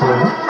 Thank.